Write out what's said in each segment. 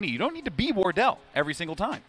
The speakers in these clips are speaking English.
You don't need to be Wardell every single time.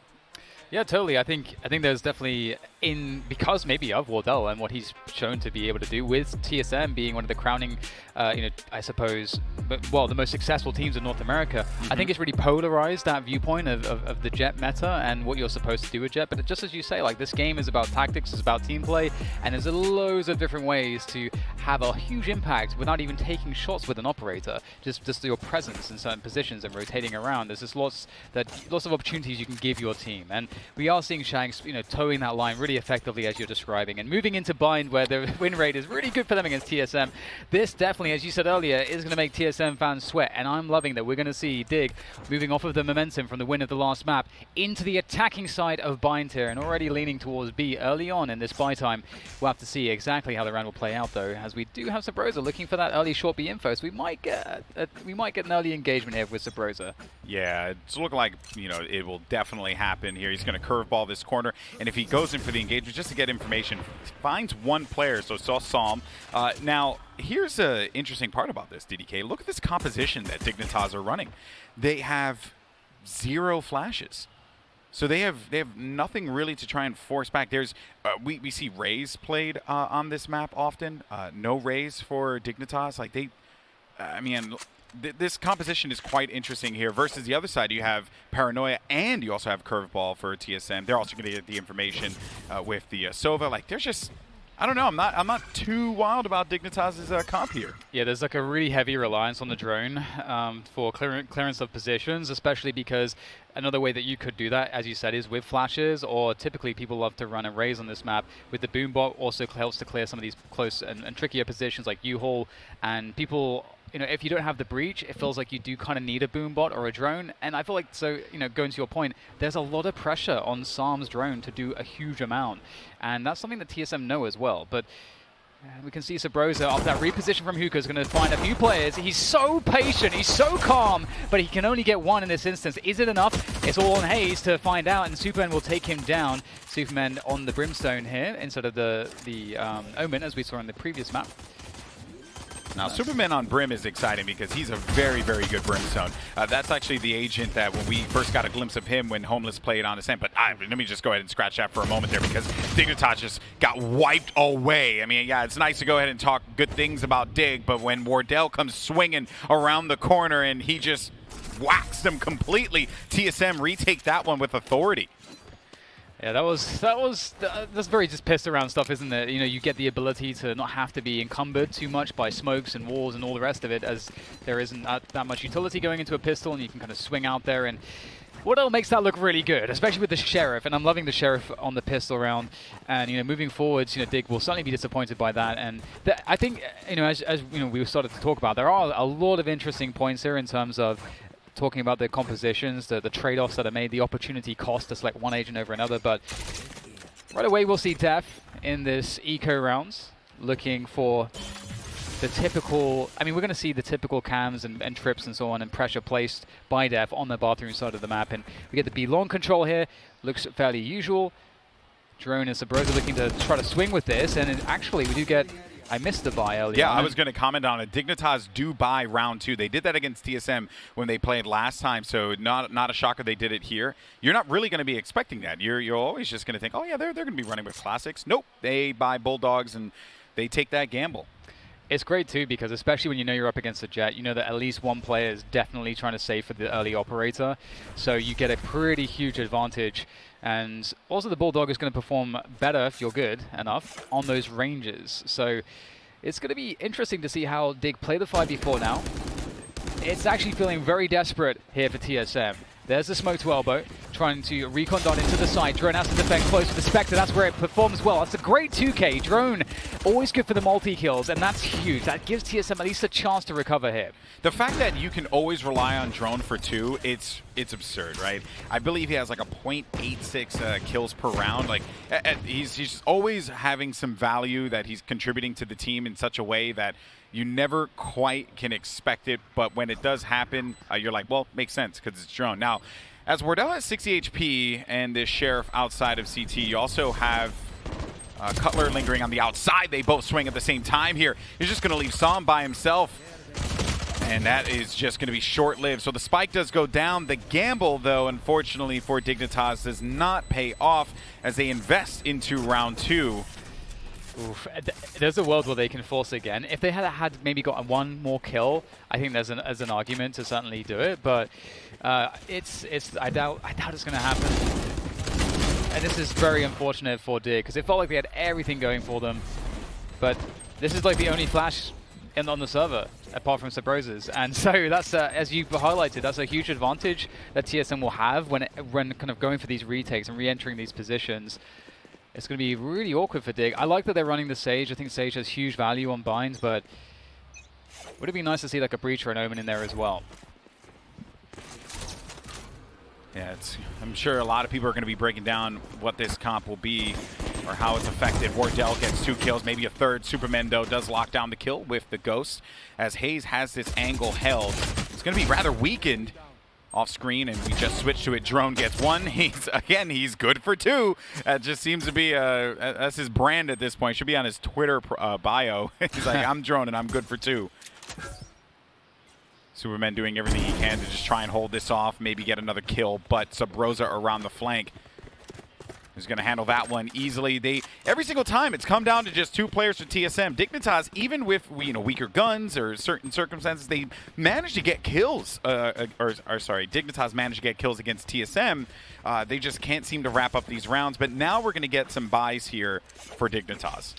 Yeah, totally. I think I think there's definitely in because maybe of Wardell and what he's shown to be able to do with TSM being one of the crowning, uh, you know, I suppose, but, well, the most successful teams in North America. Mm -hmm. I think mm-hmm. it's really polarized that viewpoint of, of, of, the Jett meta and what you're supposed to do with Jett. But just as you say, like this game is about tactics, it's about team play, and there's loads of different ways to have a huge impact without even taking shots with an operator. Just just your presence in certain positions and rotating around. There's just lots that lots of opportunities you can give your team, and we are seeing Shanks, you know, towing that line really effectively as you're describing. And moving into Bind, where the win rate is really good for them against TSM, this definitely, as you said earlier, is going to make TSM fans sweat. And I'm loving that we're going to see Dig moving off of the momentum from the win of the last map into the attacking side of Bind here, and already leaning towards B early on in this buy time. We'll have to see exactly how the round will play out, though, as we do have Subroza looking for that early short B info. So we might get a, we might get an early engagement here with Subroza. Yeah, it's looking like you know it will definitely happen here. He's going to curveball this corner, and if he goes in for the engagement just to get information, finds one player, so saw Psalm. Uh, now, here's an interesting part about this, DDK. Look at this composition that Dignitas are running. They have zero flashes. So they have they have nothing really to try and force back. There's uh, we we see Raze played uh, on this map often. Uh, no Raze for Dignitas. Like they, I mean, th this composition is quite interesting here. Versus the other side, you have Paranoia and you also have Curveball for TSM. They're also going to get the information uh, with the uh, Sova. Like, there's just I don't know. I'm not. I'm not too wild about Dignitas's uh, comp here. Yeah, there's like a really heavy reliance on the drone um, for clear clearance of positions, especially because another way that you could do that, as you said, is with flashes. Or typically, people love to run a Raze on this map. With the boom boombot, also helps to clear some of these close and, and trickier positions like U-Haul, and people you know, if you don't have the breach, it feels like you do kind of need a boombot or a drone. And I feel like, so, you know, going to your point, there's a lot of pressure on Psalm's drone to do a huge amount. And that's something that TSM know as well. But we can see Subroza off that reposition from Hookah is going to find a few players. He's so patient, he's so calm, but he can only get one in this instance. Is it enough? It's all on Hazed to find out, and Superman will take him down. Superman on the Brimstone here instead of the, the um, Omen, as we saw in the previous map. Now, Superman on Brim is exciting because he's a very, very good Brimstone. Uh, that's actually the agent that when we first got a glimpse of him when Homeless played on Ascent. But uh, let me just go ahead and scratch that for a moment there because Dignitas just got wiped away. I mean, yeah, it's nice to go ahead and talk good things about Dig, but when Wardell comes swinging around the corner and he just whacks them completely, TSM retake that one with authority. Yeah, that was that was that's very just pissed around stuff, isn't it? You know, you get the ability to not have to be encumbered too much by smokes and walls and all the rest of it, as there isn't that, that much utility going into a pistol, and you can kind of swing out there and. Wardell makes that look really good, especially with the Sheriff, and I'm loving the Sheriff on the pistol round. And, you know, moving forwards, you know, Dig will certainly be disappointed by that. And I think, you know, as, as, you know, we started to talk about, there are a lot of interesting points here in terms of talking about the compositions, the, the trade-offs that are made, the opportunity cost to select one agent over another, but right away we'll see Def in this eco rounds looking for the typical, I mean, we're going to see the typical cams and, and, trips and so on and pressure placed by Def on the bathroom side of the map. And we get the B long control here, looks fairly usual. Drone and Subroza looking to try to swing with this, and actually we do get I missed the buy earlier. Yeah, on. I was going to comment on it. Dignitas do buy round two. They did that against TSM when they played last time, so not not a shocker they did it here. You're not really going to be expecting that. You're you're always just going to think, oh yeah, they're they're going to be running with classics. Nope, they buy bulldogs and they take that gamble. It's great too because especially when you know you're up against a Jett, you know that at least one player is definitely trying to save for the early operator. So you get a pretty huge advantage. And also the Bulldog is going to perform better if you're good enough on those ranges. So it's going to be interesting to see how Dig play the 5v4 now. It's actually feeling very desperate here for TSM. There's the smoke to elbow, trying to recon dot into the side. Drone has to defend close to the Spectre. That's where it performs well. That's a great 2k. Drone, always good for the multi-kills, and that's huge. That gives TSM at least a chance to recover here. The fact that you can always rely on Drone for two, it's it's absurd, right? I believe he has like a 0.86 uh, kills per round. Like he's he's always having some value that he's contributing to the team in such a way that you never quite can expect it, but when it does happen, uh, you're like, well, makes sense because it's drone. Now, as Wardell has 60 HP and this Sheriff outside of CT, you also have uh, Cutler lingering on the outside. They both swing at the same time here. He's just going to leave Psalm by himself. And that is just going to be short-lived. So the spike does go down. The gamble, though, unfortunately for Dignitas, does not pay off as they invest into round two. Oof. There's a world where they can force again. If they had had maybe got one more kill, I think there's an as an argument to certainly do it. But uh, it's it's I doubt I doubt it's going to happen. And this is very unfortunate for Dig because it felt like they had everything going for them. But this is like the only flash in, on the server apart from Subroza's. And so that's, uh, as you highlighted, that's a huge advantage that TSM will have when, it, when kind of going for these retakes and re-entering these positions. It's going to be really awkward for Dig. I like that they're running the Sage. I think Sage has huge value on binds, but would it be nice to see like a Breach or an Omen in there as well? Yeah, I'm sure a lot of people are going to be breaking down what this comp will be or how it's effective. Wardell gets two kills, maybe a third. Superman, though, does lock down the kill with the Ghost as Hazed has this angle held. It's going to be rather weakened off screen and we just switch to it. Drone gets one. He's again, he's good for two. That just seems to be uh, that's his brand at this point. Should be on his Twitter uh, bio. he's like, I'm drone and I'm good for two. Superman doing everything he can to just try and hold this off, maybe get another kill, but Subroza around the flank is going to handle that one easily. They Every single time, it's come down to just two players for TSM. Dignitas, even with you know weaker guns or certain circumstances, they managed to get kills, uh, uh or, or, sorry, Dignitas managed to get kills against TSM. Uh, they just can't seem to wrap up these rounds, but now we're going to get some buys here for Dignitas.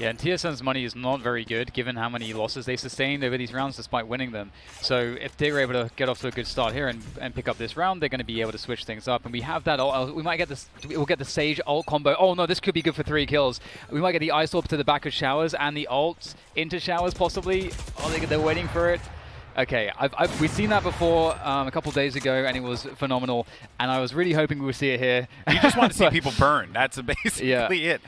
Yeah, and TSM's money is not very good given how many losses they sustained over these rounds despite winning them. So if they were able to get off to a good start here and, and pick up this round, they're going to be able to switch things up. And we have that. Uh, we might get this. We'll get the Sage ult combo. Oh no, this could be good for three kills. We might get the Ice Orb to the back of Showers and the ult into Showers possibly. Oh, they're waiting for it. Okay, I've, I've, we've seen that before um, a couple days ago, and it was phenomenal. And I was really hoping we would see it here. You just want to see people burn. That's basically yeah. it.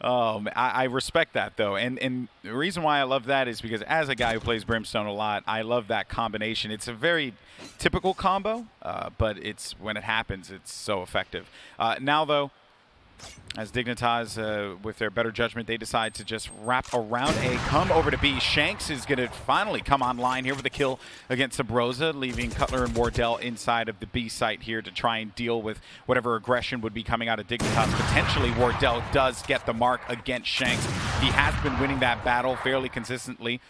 Um, I, I, respect that though, and and the reason why I love that is because as a guy who plays Brimstone a lot, I love that combination. It's a very typical combo, uh, but it's when it happens, it's so effective. Uh, now though, as Dignitas, uh, with their better judgment, they decide to just wrap around A, come over to B. Shanks is going to finally come online here with a kill against Subroza, leaving Cutler and Wardell inside of the B site here to try and deal with whatever aggression would be coming out of Dignitas. Potentially, Wardell does get the mark against Shanks. He has been winning that battle fairly consistently.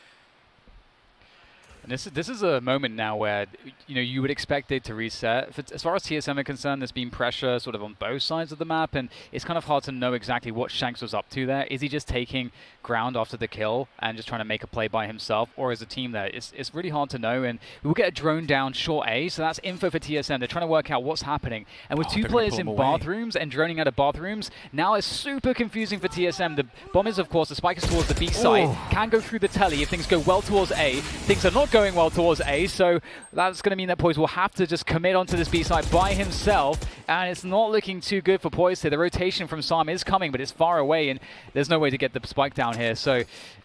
And this is this is a moment now where you know you would expect it to reset. as far as TSM are concerned, there's been pressure sort of on both sides of the map, and it's kind of hard to know exactly what Shanks was up to there. Is he just taking ground after the kill and just trying to make a play by himself, or is a team there? It's it's really hard to know. And we'll get a drone down short A, so that's info for TSM. They're trying to work out what's happening. And with oh, two players in bathrooms and droning out of bathrooms, now it's super confusing for TSM. The bomb is, of course, the spike is towards the B side, Ooh. can go through the telly if things go well towards A. Things are not going well towards A, so that's going to mean that Poise will have to just commit onto this B side by himself, and it's not looking too good for Poise here. The rotation from Psalm is coming, but it's far away, and there's no way to get the spike down here, so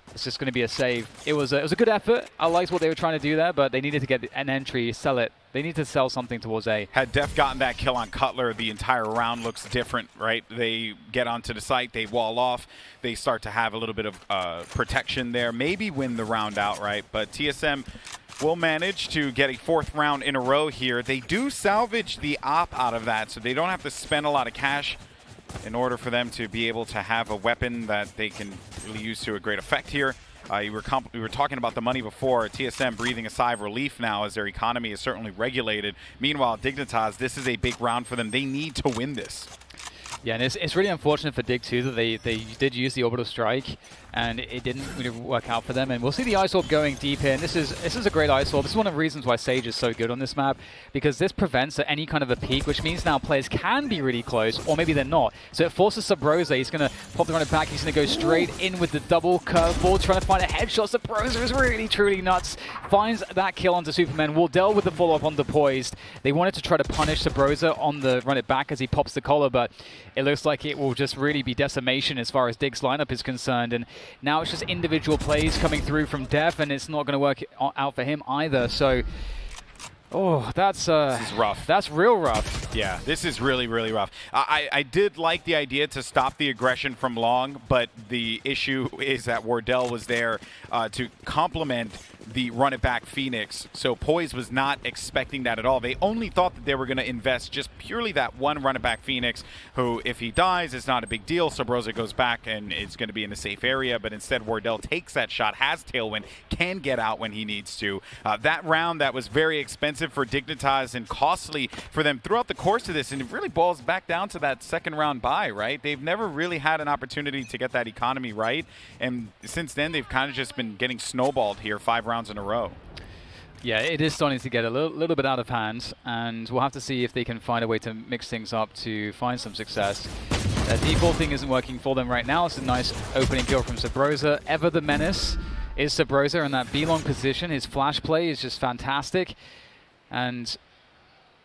it's just going to be a save. It was a, it was a good effort. I liked what they were trying to do there, but they needed to get an entry, sell it. They need to sell something towards A. Had Def gotten that kill on Cutler, the entire round looks different, right? They get onto the site, they wall off, they start to have a little bit of uh, protection there, maybe win the round outright. But TSM will manage to get a fourth round in a row here. They do salvage the op out of that, so they don't have to spend a lot of cash in order for them to be able to have a weapon that they can really use to a great effect here. Uh, were we were talking about the money before. TSM breathing a sigh of relief now as their economy is certainly regulated. Meanwhile, Dignitas, this is a big round for them. They need to win this. Yeah, and it's, it's really unfortunate for Dig too that they, they did use the orbital strike and it didn't really work out for them. And we'll see the Ice Orb going deep here. And this is this is a great Ice Orb. This is one of the reasons why Sage is so good on this map, because this prevents any kind of a peak, which means now players can be really close, or maybe they're not. So it forces Subroza. He's going to pop the runner back. He's going to go straight in with the double curveball, trying to find a headshot. Subroza is really, truly nuts. Finds that kill onto Superman. Wardell with the follow-up on the Poised. They wanted to try to punish Subroza on the run it back as he pops the collar, but it looks like it will just really be decimation as far as Dig's lineup is concerned. And now it's just individual plays coming through from Def, and it's not going to work out for him either. So, oh, that's uh, this is rough. That's real rough. Yeah, this is really, really rough. I, I did like the idea to stop the aggression from Long, but the issue is that Wardell was there uh, to complement the run it back Phoenix. So Poise was not expecting that at all. They only thought that they were going to invest just purely that one run it back Phoenix, who, if he dies, it's not a big deal. Subroza goes back and it's going to be in a safe area. But instead, Wardell takes that shot, has Tailwind, can get out when he needs to. Uh, that round that was very expensive for Dignitas and costly for them throughout the course of this, and it really boils back down to that second round buy, right? They've never really had an opportunity to get that economy right, and since then they've kind of just been getting snowballed here five rounds in a row. Yeah, it is starting to get a little, little bit out of hand, and we'll have to see if they can find a way to mix things up to find some success. The Uh, defaulting isn't working for them right now. It's a nice opening kill from Subroza. Ever the menace is Subroza in that B-long position. His flash play is just fantastic. And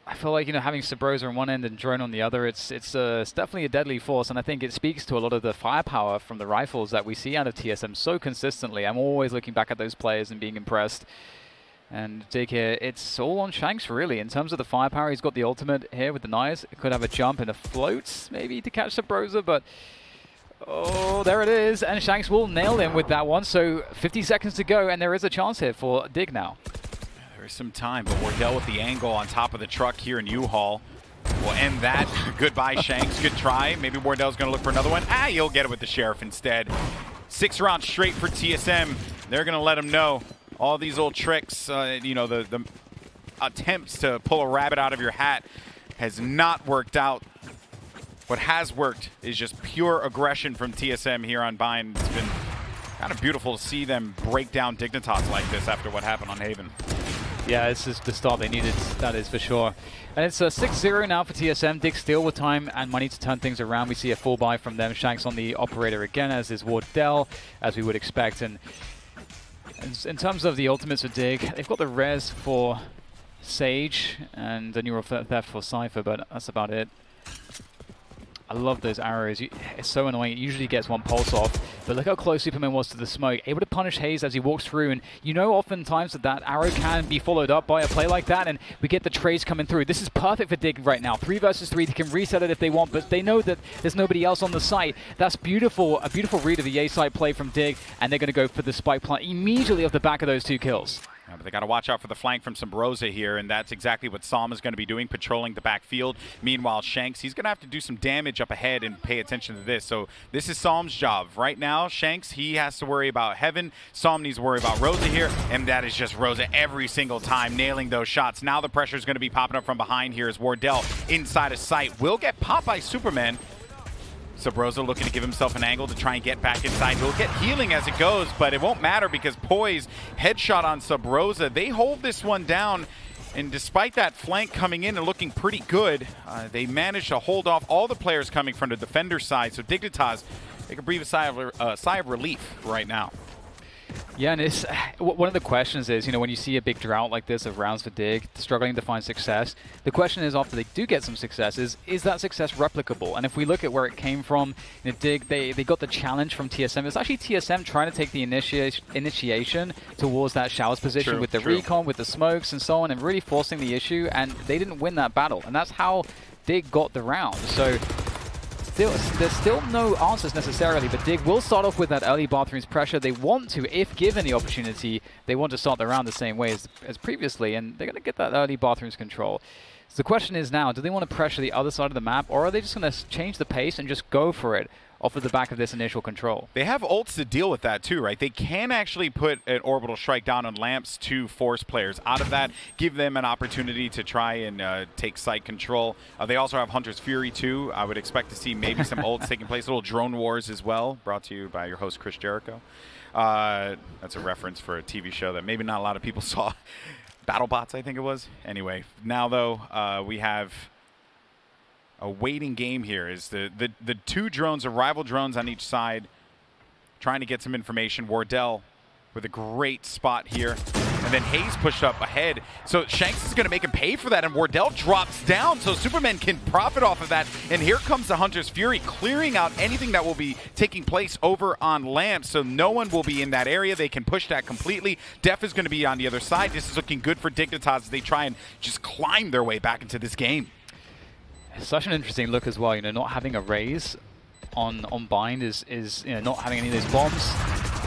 I feel like, you know, having Subroza on one end and Drone on the other, it's it's, uh, it's definitely a deadly force, and I think it speaks to a lot of the firepower from the rifles that we see out of TSM so consistently. I'm always looking back at those players and being impressed. And Dig here, it's all on Shanks really. In terms of the firepower, he's got the ultimate here with the knives. Could have a jump and a float maybe to catch Subroza, but oh, there it is. And Shanks will nail him with that one. So 50 seconds to go, and there is a chance here for Dig now. There's some time, but Wardell with the angle on top of the truck here in U-Haul. We'll end that. Goodbye, Shanks. Good try. Maybe Wardell's going to look for another one. Ah, you'll get it with the Sheriff instead. Six rounds straight for TSM. They're going to let him know all these old tricks, uh, you know, the, the attempts to pull a rabbit out of your hat has not worked out. What has worked is just pure aggression from TSM here on Bind. It's been kind of beautiful to see them break down Dignitas like this after what happened on Haven. Yeah, this is the start they needed, that is for sure. And it's a 6-0 now for TSM. Dig still with time and money to turn things around. We see a full buy from them. Shanks on the operator again, as is Wardell, as we would expect. And in terms of the ultimates for Dig, they've got the res for Sage and the Neural Theft for Cypher, but that's about it. I love those arrows. It's so annoying. It usually gets one pulse off. But look how close Superman was to the smoke. Able to punish Haze as he walks through. And you know oftentimes that that arrow can be followed up by a play like that. And we get the trace coming through. This is perfect for Dig right now. Three versus three. They can reset it if they want. But they know that there's nobody else on the site. That's beautiful. A beautiful read of the A site play from Dig. And they're going to go for the spike plant immediately off the back of those two kills. Yeah, but they got to watch out for the flank from Subroza here, and that's exactly what Psalm is going to be doing, patrolling the backfield. Meanwhile, Shanks, he's going to have to do some damage up ahead and pay attention to this. So this is Psalm's job. Right now, Shanks, he has to worry about Heaven. Psalm needs to worry about Rosa here, and that is just Rosa every single time, nailing those shots. Now the pressure is going to be popping up from behind here as Wardell inside of sight will get popped by Superman. Subroza looking to give himself an angle to try and get back inside. He'll get healing as it goes, but it won't matter because Poise headshot on Subroza. They hold this one down, and despite that flank coming in and looking pretty good, uh, they managed to hold off all the players coming from the defender side. So Dignitas, they can breathe a sigh of, uh, sigh of relief right now. Yeah, and it's one of the questions is, you know, when you see a big drought like this of rounds for Dig, struggling to find success, the question is after they do get some success is, is that success replicable? And if we look at where it came from, you know, Dig, they, they got the challenge from TSM. It's actually TSM trying to take the initiation initiation towards that showers position true, with the true. recon, with the smokes and so on, and really forcing the issue, and they didn't win that battle. And that's how Dig got the round. So still, there's still no answers necessarily, but Dig will start off with that early bathrooms pressure. They want to, if given the opportunity, they want to start the round the same way as, as previously, and they're going to get that early bathrooms control. So the question is now, do they want to pressure the other side of the map, or are they just going to change the pace and just go for it? Off of the back of this initial control. They have ults to deal with that too, right? They can actually put an orbital strike down on lamps to force players out of that, give them an opportunity to try and uh, take site control. Uh, they also have Hunter's Fury too. I would expect to see maybe some ults taking place, little drone wars as well, brought to you by your host Chris Jericho. Uh, that's a reference for a TV show that maybe not a lot of people saw. BattleBots, I think it was. Anyway, now though, uh, we have a waiting game here. Is the, the, the two drones, the rival drones on each side, trying to get some information. Wardell with a great spot here. And then Hazed pushed up ahead. So Shanks is going to make him pay for that, and Wardell drops down so Superman can profit off of that. And here comes the Hunter's Fury, clearing out anything that will be taking place over on Lamp, so no one will be in that area. They can push that completely. Def is going to be on the other side. This is looking good for Dignitas as they try and just climb their way back into this game. Such an interesting look as well, you know, not having a Raze on on bind is is you know not having any of those bombs.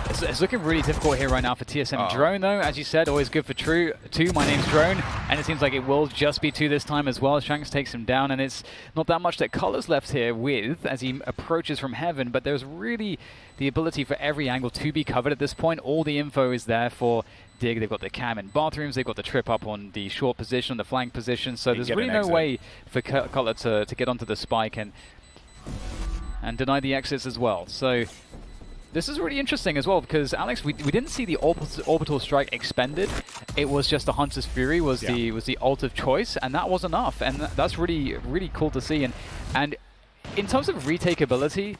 it's, it's looking really difficult here right now for TSM. Oh. Drone, though, as you said, always good for true. Two, my name's Drone, and it seems like it will just be two this time as well. Shanks takes him down, and it's not that much that Cutler's left here with as he approaches from heaven, but there's really the ability for every angle to be covered at this point. All the info is there for Dig. They've got the cam in bathrooms. They've got the trip up on the short position, the flank position. So there's really no way for Cutler to, to get onto the spike and and deny the exits as well. So this is really interesting as well because Alex, we, we didn't see the orbital, orbital strike expended. It was just the Hunter's Fury was Yeah. the was the ult of choice, and that was enough. And th- that's really really cool to see. And and in terms of retake ability,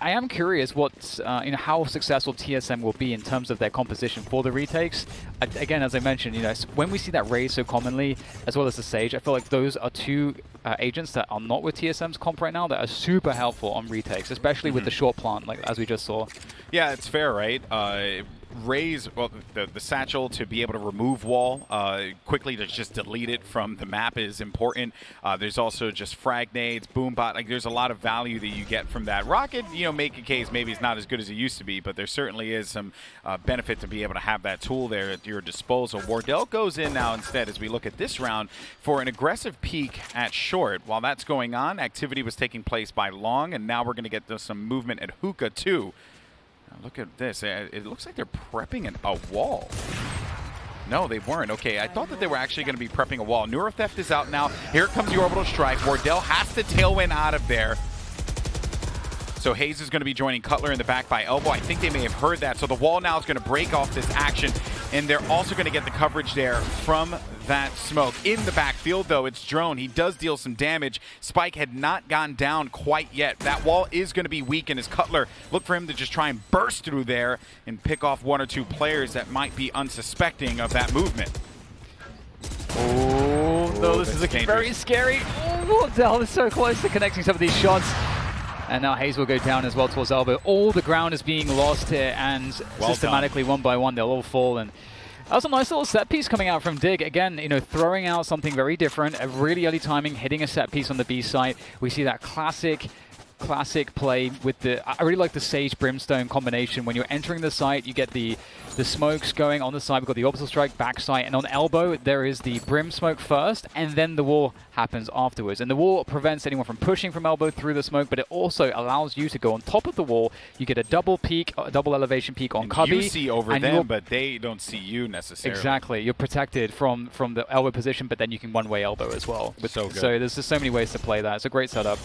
I am curious what uh, you know how successful TSM will be in terms of their composition for the retakes. A- Again, as I mentioned, you know when we see that Raze so commonly, as well as the Sage, I feel like those are two uh, agents that are not with TSM's comp right now that are super helpful on retakes, especially with the short plant, like as we just saw. Yeah, it's fair, right? Uh, Raze well the, the satchel to be able to remove wall uh, quickly to just delete it from the map is important. Uh, there's also just frag nades, boom bot. Like there's a lot of value that you get from that. Rocket, you know, make a case maybe it's not as good as it used to be, but there certainly is some uh, benefit to be able to have that tool there at your disposal. Wardell goes in now instead as we look at this round for an aggressive peek at short. While that's going on, activity was taking place by long, and now we're going to get some movement at hookah too. Now Look at this. Uh, It looks like they're prepping an, a wall. No, they weren't. Okay, I thought that they were actually going to be prepping a wall. Neural Theft is out now. Here comes the orbital strike. Wardell has to tailwind out of there. So Hazed is going to be joining Cutler in the back by elbow. I think they may have heard that. So the wall now is going to break off this action, and they're also going to get the coverage there from that smoke. In the backfield, though, it's Drone. He does deal some damage. Spike had not gone down quite yet. That wall is going to be weak, and as Cutler look for him to just try and burst through there and pick off one or two players that might be unsuspecting of that movement. Oh, no, this is a looking very scary. Oh, Dell is so close to connecting some of these shots. And now Hazed will go down as well towards elbow. All the ground is being lost here, and Well systematically, one by one, they'll all fall. And that was a nice little set piece coming out from Dig. Again, you know, throwing out something very different. A really early timing, hitting a set piece on the B site. We see that classic classic play with the I really like the Sage Brimstone combination. When you're entering the site, you get the the smokes going on the side. We've got the orbital strike back site, and on elbow there is the brim smoke first, and then the wall happens afterwards. And the wall prevents anyone from pushing from elbow through the smoke, but it also allows you to go on top of the wall. You get a double peak, a double elevation peak on And Cubby. you see over them, but they don't see you necessarily. Exactly. You're protected from from the elbow position, but then you can one-way elbow as well. With- So good. So there's just so many ways to play that. It's a great setup.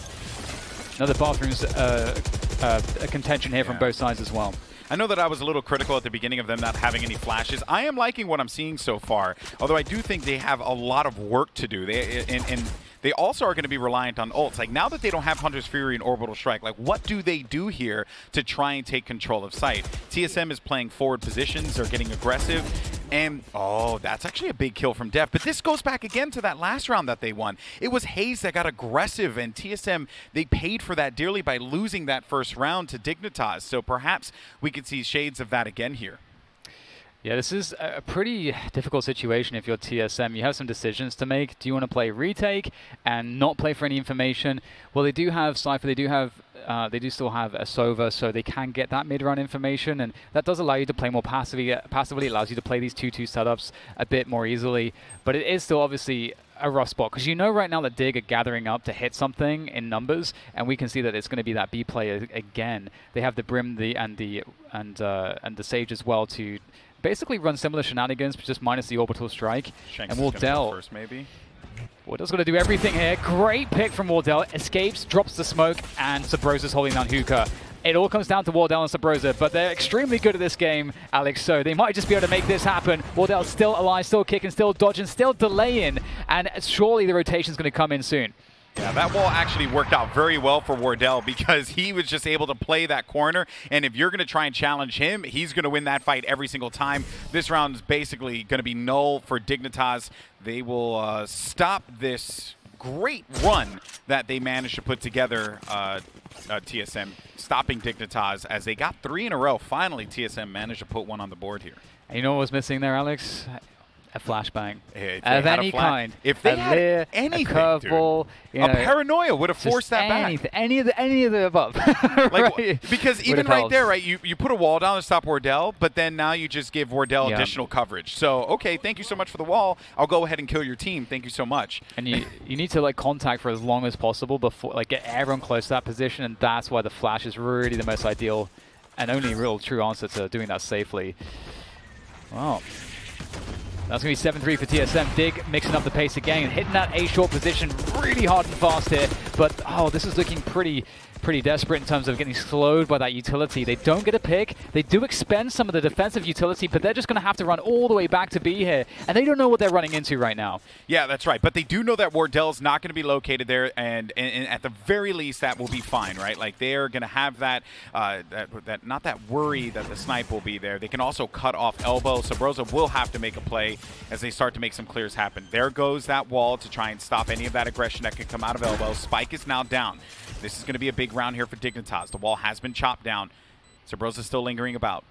Another bathrooms uh, uh, a contention here from both sides as well. I know that I was a little critical at the beginning of them not having any flashes. I am liking what I'm seeing so far, although I do think they have a lot of work to do. They and, and they also are going to be reliant on ults. Like now that they don't have Hunter's Fury and Orbital Strike, like what do they do here to try and take control of site? TSM is playing forward positions, they're getting aggressive, and oh, that's actually a big kill from Def. But this goes back again to that last round that they won. It was Hazed that got aggressive, and TSM they paid for that dearly by losing that first round to Dignitas. So perhaps we could see shades of that again here. Yeah, this is a pretty difficult situation if you're TSM. You have some decisions to make. Do you want to play retake and not play for any information? Well, they do have Cypher, they do have, uh, they do still have a Sova, so they can get that mid-run information, and that does allow you to play more passively. uh, Passively, allows you to play these 2-2 setups a bit more easily, but it is still obviously a rough spot because you know right now that Dig are gathering up to hit something in numbers, and we can see that it's going to be that B player again. They have the Brim, the and the and uh, and the Sage as well to basically run similar shenanigans, but just minus the orbital strike. Shanks and Wardell, first, maybe. Wardell's going to do everything here. Great pick from Wardell. Escapes, drops the smoke, and Subroza's holding down Hookah. It all comes down to Wardell and Subroza, but they're extremely good at this game, Alex, so they might just be able to make this happen. Wardell's still alive, still kicking, still dodging, still delaying, and surely the rotation's going to come in soon. Yeah, that wall actually worked out very well for Wardell because he was just able to play that corner. And if you're going to try and challenge him, he's going to win that fight every single time. This round is basically going to be null for Dignitas. They will uh, stop this great run that they managed to put together, uh, uh, TSM, stopping Dignitas as they got three in a row. Finally, TSM managed to put one on the board here. And you know what was missing there, Alex? A flashbang of they had a any fla- kind. if they a had leer, anything, a curveball, you a paranoia would have forced that back. Any of the any of the above. Like Right. because even right helped. there, right, you, you put a wall down to stop Wardell, but then now you just give Wardell Yeah. additional coverage. So okay, thank you so much for the wall. I'll go ahead and kill your team. Thank you so much. And you you need to like contact for as long as possible before like get everyone close to that position, and that's why the flash is really the most ideal and only real true answer to doing that safely. Wow. That's going to be 7-3 for TSM. Dig mixing up the pace again, and hitting that A-short position really hard and fast here. But, oh, this is looking pretty pretty desperate in terms of getting slowed by that utility. They don't get a pick. They do expend some of the defensive utility, but they're just going to have to run all the way back to B here. And they don't know what they're running into right now. Yeah, that's right. But they do know that Wardell's not going to be located there, and, and, and at the very least, that will be fine, right? Like they're going to have that, uh, that that not that worry that the snipe will be there. They can also cut off elbow. Subroza will have to make a play as they start to make some clears happen. There goes that wall to try and stop any of that aggression that could come out of elbow. Spike is now down. This is going to be a big round here for Dignitas. The wall has been chopped down. Subroza's still lingering about.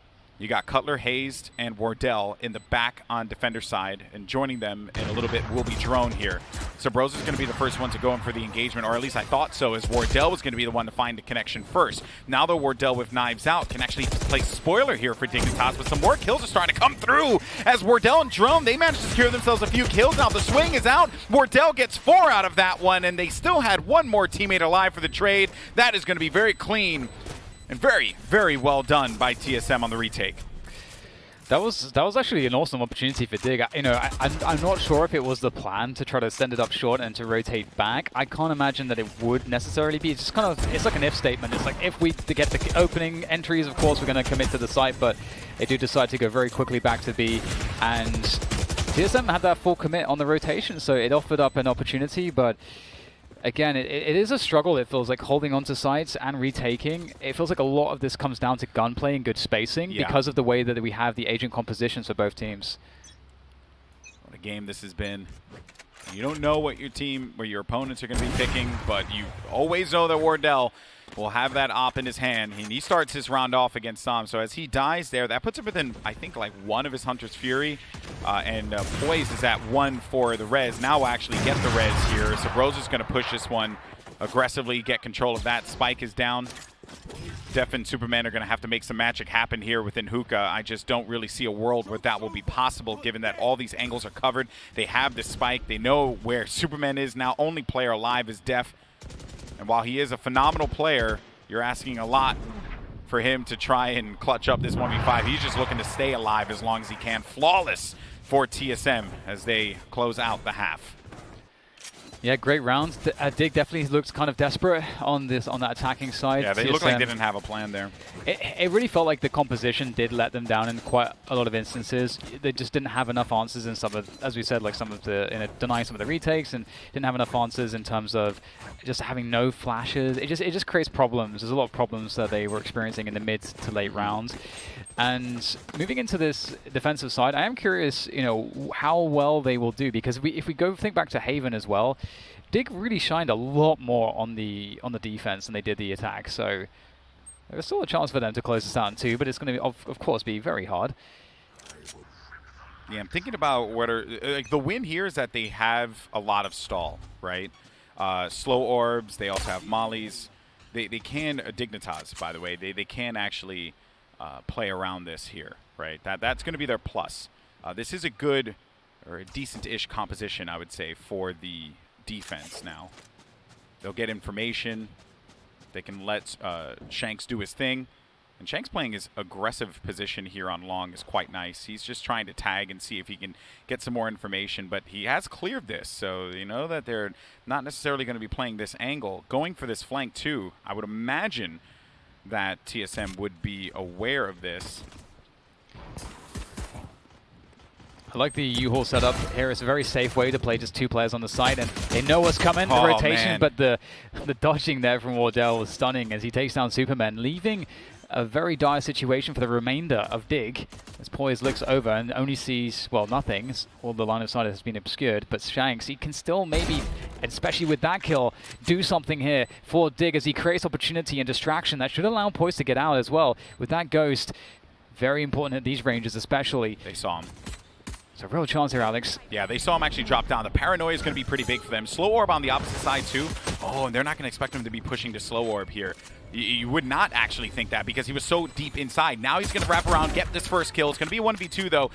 You got Cutler, Hazed, and Wardell in the back on defender side, and joining them in a little bit will be Drone here. Subroza's going to be the first one to go in for the engagement, or at least I thought so, as Wardell was going to be the one to find the connection first. Now though Wardell with knives out can actually play spoiler here for Dignitas, but some more kills are starting to come through as Wardell and Drone, they managed to secure themselves a few kills. Now the swing is out. Wardell gets four out of that one, and they still had one more teammate alive for the trade. That is going to be very clean and very, very well done by TSM on the retake. That was that was actually an awesome opportunity for Dig. You know, I, I'm, I'm not sure if it was the plan to try to send it up short and to rotate back. I can't imagine that it would necessarily be. It's just kind of it's like an if statement. It's like if we get the opening entries, of course we're going to commit to the site, but they do decide to go very quickly back to B, and TSM had that full commit on the rotation, so it offered up an opportunity, but again, it, it is a struggle. It feels like holding on to sites and retaking. It feels like a lot of this comes down to gunplay and good spacing Yeah. because of the way that we have the agent compositions for both teams. What a game this has been. You don't know what your team, what your opponents are going to be picking, but you always know that Wardell will have that op in his hand. And he starts his round off against Psalm. So as he dies there, that puts him within, I think, like one of his Hunter's Fury. Uh, and uh, Poise is at one for the res. Now we'll actually get the res here. So Rose is going to push this one aggressively, get control of that. Spike is down. Def and Superman are going to have to make some magic happen here within Hookah. I just don't really see a world where that will be possible given that all these angles are covered. They have the spike. They know where Superman is now. Only player alive is Def. And while he is a phenomenal player, you're asking a lot for him to try and clutch up this 1v5. He's just looking to stay alive as long as he can. Flawless for TSM as they close out the half. Yeah, great rounds. D- Uh, Dig definitely looks kind of desperate on this on that attacking side. Yeah, they look like they didn't have a plan there. It, it really felt like the composition did let them down in quite a lot of instances. They just didn't have enough answers in some of, as we said, like some of the, you know, denying some of the retakes, and didn't have enough answers in terms of just having no flashes. It just it just creates problems. There's a lot of problems that they were experiencing in the mid to late rounds. And moving into this defensive side, I am curious, you know, how well they will do because we, if we go think back to Haven as well, Dig really shined a lot more on the on the defense than they did the attack. So there's still a chance for them to close this out in two, but it's going to, of, of course, be very hard. Yeah, I'm thinking about what are like the win here is that they have a lot of stall, right? Uh, slow orbs. They also have mollies. They they can uh, dignitas, by the way. They they can actually uh, play around this here, right? That that's going to be their plus. Uh, this is a good or a decent-ish composition, I would say, for the defense. Now they'll get information. They can let uh, Shanks do his thing. And Shank's playing his aggressive position here on long is quite nice. He's just trying to tag and see if he can get some more information, but he has cleared this, so you know that they're not necessarily going to be playing this angle. Going for this flank too, I would imagine that TSM would be aware of this. I like the U-Haul setup here. It's a very safe way to play just two players on the side, and they know what's coming, the Oh, rotation, man. but the the dodging there from Wardell was stunning as he takes down Superman, leaving a very dire situation for the remainder of Dig. As Poise looks over and only sees, well, nothing. All the line of sight has been obscured, but Shanks, he can still maybe, especially with that kill, do something here for Dig as he creates opportunity and distraction that should allow Poise to get out as well. With that Ghost, very important at these ranges especially. They saw him. A real chance here, Alex. Yeah, they saw him actually drop down. The paranoia is going to be pretty big for them. Slow Orb on the opposite side, too. Oh, and they're not going to expect him to be pushing to Slow Orb here. You would not actually think that because he was so deep inside. Now he's going to wrap around, get this first kill. It's going to be a 1v2, though.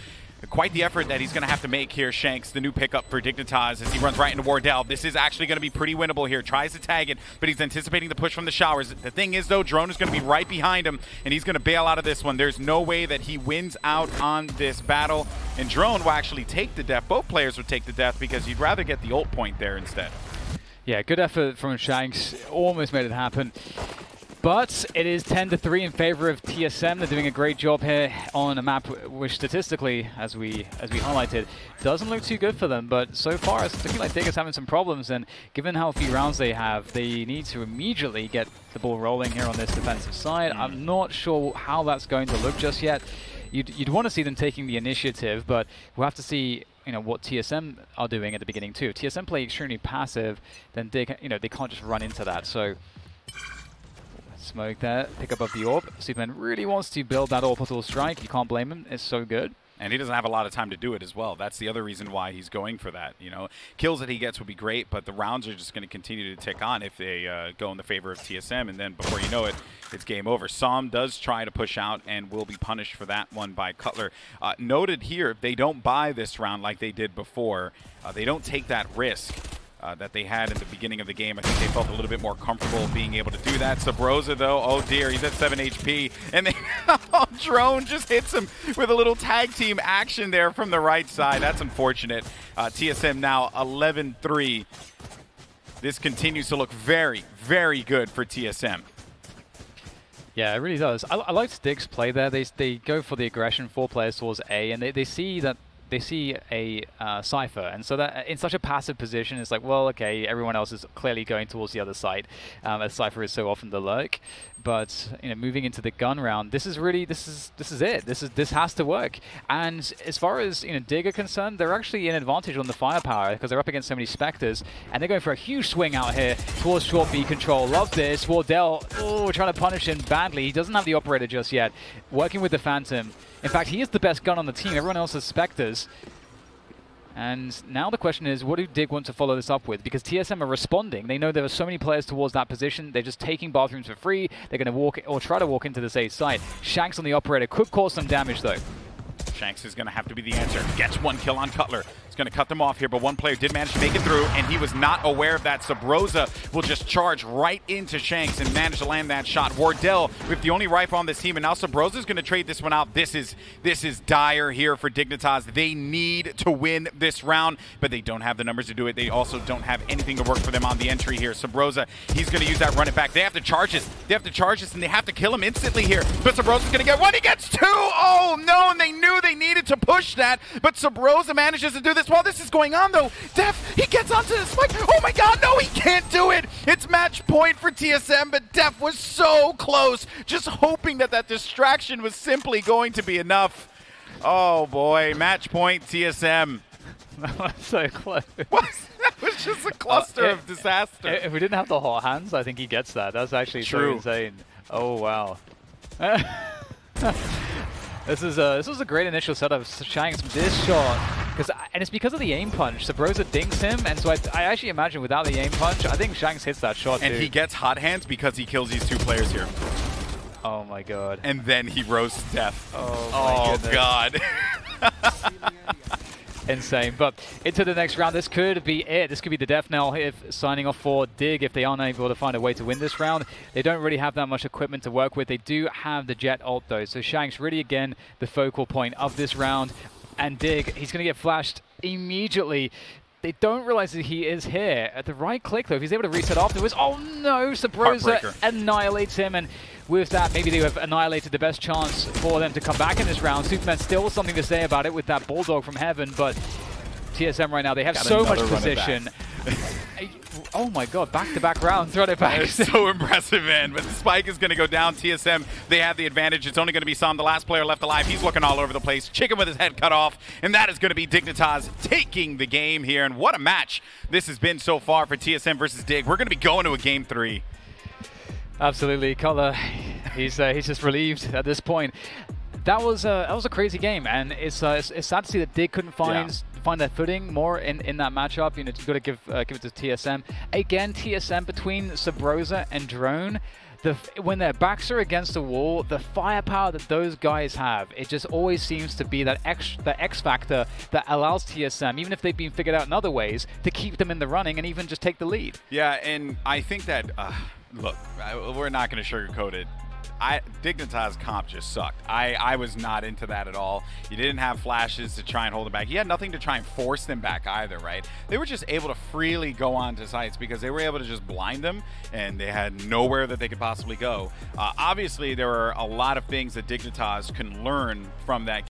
Quite the effort that he's going to have to make here, Shanks, the new pickup for Dignitas as he runs right into Wardell. This is actually going to be pretty winnable here. Tries to tag it, but he's anticipating the push from the showers. The thing is, though, Drone is going to be right behind him, and he's going to bail out of this one. There's no way that he wins out on this battle, and Drone will actually take the death. Both players would take the death because you'd rather get the ult point there instead. Yeah, good effort from Shanks. Almost made it happen. But it is 10 to 3 in favor of TSM. They're doing a great job here on a map which statistically, as we as we highlighted, doesn't look too good for them. But so far, it's looking like Digger's having some problems. And given how few rounds they have, they need to immediately get the ball rolling here on this defensive side. Mm. I'm not sure how that's going to look just yet. You'd, you'd want to see them taking the initiative, but we'll have to see you know what TSM are doing at the beginning too. If TSM play extremely passive, then they you know they can't just run into that. So Smoke there, pick up of the orb. Superman really wants to build that orbital strike. You can't blame him. It's so good. And he doesn't have a lot of time to do it as well. That's the other reason why he's going for that. You know, kills that he gets would be great, but the rounds are just going to continue to tick on if they uh, go in the favor of TSM. And then before you know it, it's game over. Psalm does try to push out and will be punished for that one by Cutler. Uh, noted here, they don't buy this round like they did before. Uh, they don't take that risk uh, that they had in the beginning of the game. I think they felt a little bit more comfortable being able to do that. Subroza, though, oh dear, he's at 7 HP. And then oh, Drone just hits him with a little tag team action there from the right side. That's unfortunate. Uh, TSM now 11-3. This continues to look very, very good for TSM. Yeah, it really does. I, I like Dig's play there. They, they go for the aggression, four players towards A, and they, they see that they see a uh, Cypher, and so that in such a passive position, it's like, well, okay, everyone else is clearly going towards the other side, um, as Cypher is so often the lurk. But you know, moving into the gun round, this is really this is this is it. This is this has to work. And as far as you know, Dig are concerned, they're actually in advantage on the firepower because they're up against so many Spectres, and they're going for a huge swing out here towards short B control. Love this. Wardell, oh, trying to punish him badly. He doesn't have the operator just yet. Working with the Phantom. In fact, he is the best gun on the team. Everyone else has Spectres. And now the question is, what do Dig want to follow this up with? Because TSM are responding. They know there are so many players towards that position. They're just taking bathrooms for free. They're going to walk or try to walk into the safe side. Shanks on the operator could cause some damage, though. Shanks is going to have to be the answer. Gets one kill on Cutler It's going to cut them off here, but one player did manage to make it through, and he was not aware of that. Subroza will just charge right into Shanks and manage to land that shot. Wardell with the only rifle on this team, and now Subroza is going to trade this one out. This is this is dire here for Dignitas. They need to win this round, but they don't have the numbers to do it. They also don't have anything to work for them on the entry here. Subroza, he's going to use that run it back. They have to charge this. They have to charge this, and they have to kill him instantly here. But Subroza's going to get one. He gets two. Oh, no, and they knew they needed to push that, but Subroza manages to do this while this is going on, though, Def, he gets onto the spike. Oh my god, no, he can't do it. It's match point for TSM, but Def was so close, just hoping that that distraction was simply going to be enough. Oh boy, match point TSM. That was so close. that was just a cluster uh, of disaster. If we didn't have the hot hands, I think he gets that. That's actually True. so insane. Oh wow. This is a this was a great initial set setup. Shanks this shot, because and it's because of the aim punch. Subroza dinks him, and so I, I actually imagine without the aim punch, I think Shanks hits that shot. And he gets hot hands because he kills these two players here. Oh my god. And then he roasts death. Oh, oh god. insane. But into the next round, this could be it. This could be the death knell if signing off for Dig if they aren't able to find a way to win this round. They don't really have that much equipment to work with. They do have the Jett ult though, so Shanks really again the focal point of this round. And Dig, he's going to get flashed immediately. They don't realize that he is here. At the right click, though, if he's able to reset afterwards, oh no, Subroza annihilates him, and with that, maybe they have annihilated the best chance for them to come back in this round. Superman still something to say about it with that Bulldog from Heaven, but TSM right now, they have Got so much position. oh my god, back-to-back -back rounds, run it back. so impressive, man. But the spike is going to go down. TSM, they have the advantage. It's only going to be Psalm, the last player left alive. He's looking all over the place. Chicken with his head cut off. And that is going to be Dignitas taking the game here. And what a match this has been so far for TSM versus Dig. We're going to be going to a game three. Absolutely, Color. He's uh, he's just relieved at this point. that was a that was a crazy game, and it's uh, it's, it's sad to see that Dig couldn't find Yeah. find their footing more in, in that matchup. You know, you got to give uh, give it to TSM again. TSM between Subroza and Drone. The, when their backs are against the wall, the firepower that those guys have, it just always seems to be that X, the X factor that allows TSM, even if they've been figured out in other ways, to keep them in the running and even just take the lead. Yeah, and I think that uh, look, I, we're not going to sugarcoat it. I Dignitas comp just sucked. I, I was not into that at all. You didn't have flashes to try and hold them back. You had nothing to try and force them back either, right? They were just able to freely go onto sites because they were able to just blind them, and they had nowhere that they could possibly go. Uh, obviously, there are a lot of things that Dignitas can learn from that